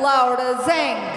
Laura Zeng.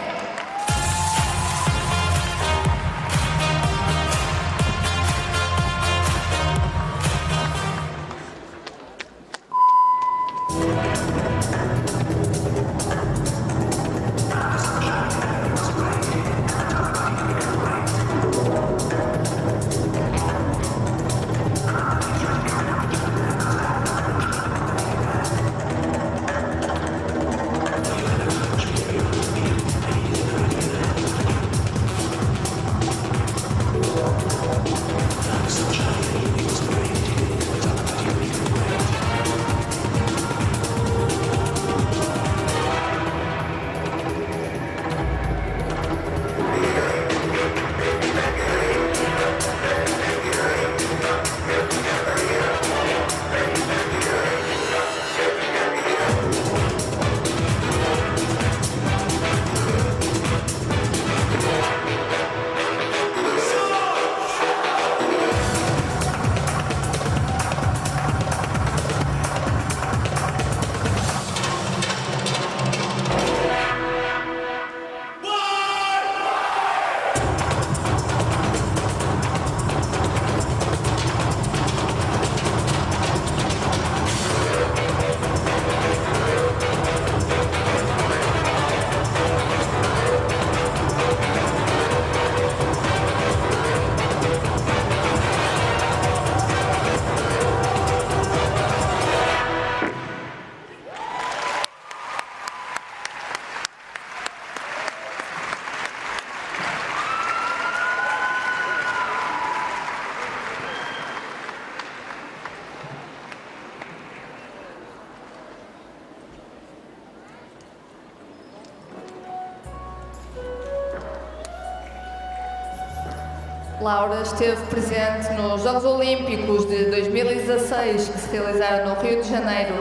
Laura esteve presente nos Jogos Olímpicos de 2016 que se realizaram no Rio de Janeiro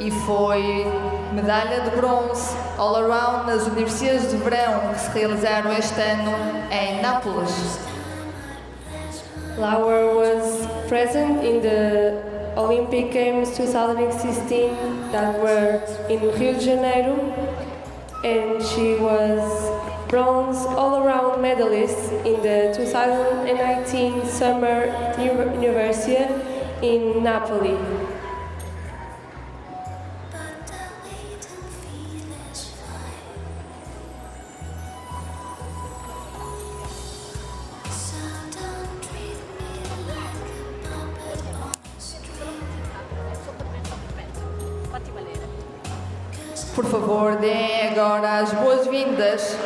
e foi medalha de bronze all around nas Universidades de Verão que se realizaram este ano em Nápoles. Laura was present in the Olympic Games 2016 that were in Rio de Janeiro and she was bronze all-around medalist in the 2019 Summer University in Napoli. Por favor, deem agora as boas-vindas